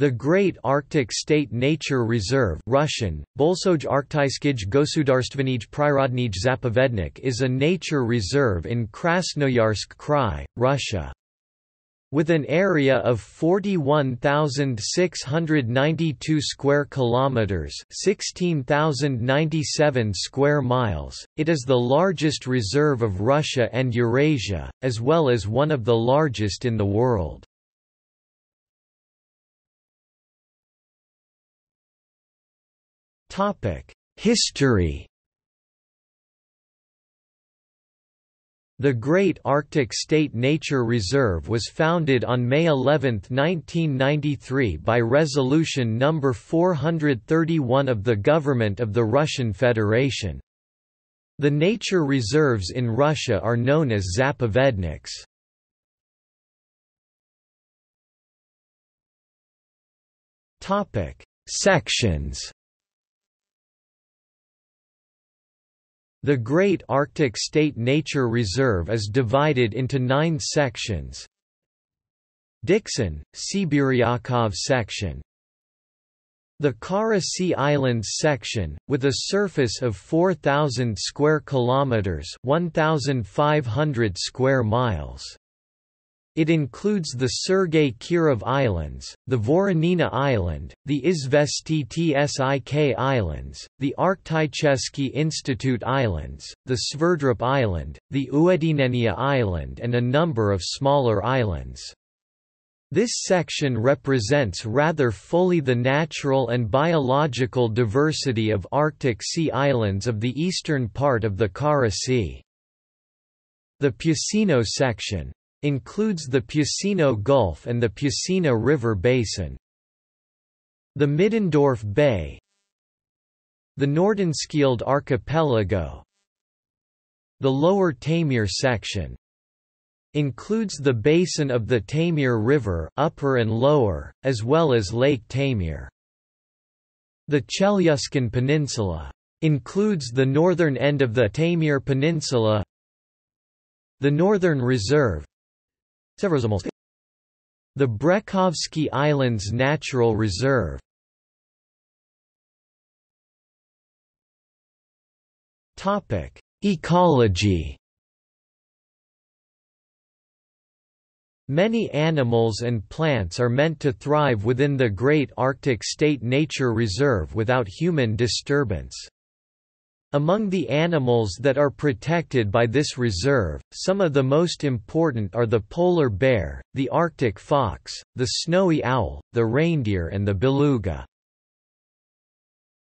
The Great Arctic State Nature Reserve Russian, Zapovednik is a nature reserve in Krasnoyarsk Krai, Russia. With an area of 41,692 square kilometers, 16,097 square miles, it is the largest reserve of Russia and Eurasia, as well as one of the largest in the world. History The Great Arctic State Nature Reserve was founded on May 11, 1993 by Resolution No. 431 of the Government of the Russian Federation. The nature reserves in Russia are known as zapovedniks. Sections The Great Arctic State Nature Reserve is divided into nine sections. Dikson, Sibiryakov section The Kara Sea Islands section, with a surface of 4,000 square kilometres 1,500 square miles. It includes the Sergei Kirov Islands, the Voronina Island, the Izvestiy TSIK Islands, the Arktyczeski Institute Islands, the Sverdrup Island, the Uedineniya Island and a number of smaller islands. This section represents rather fully the natural and biological diversity of Arctic sea islands of the eastern part of the Kara Sea. The Peucino section Includes the Peucino Gulf and the Peucino River Basin. The Middendorf Bay. The Nordenskjöld Archipelago. The Lower Taimyr section. Includes the basin of the Taimyr River upper and lower, as well as Lake Taimyr. The Chelyuskin Peninsula. Includes the northern end of the Taimyr Peninsula. The Northern Reserve the Brekhovsky Islands Natural Reserve. Ecology. Many animals and plants are meant to thrive within the Great Arctic State Nature Reserve without human disturbance. Among the animals that are protected by this reserve, some of the most important are the polar bear, the Arctic fox, the snowy owl, the reindeer and the beluga.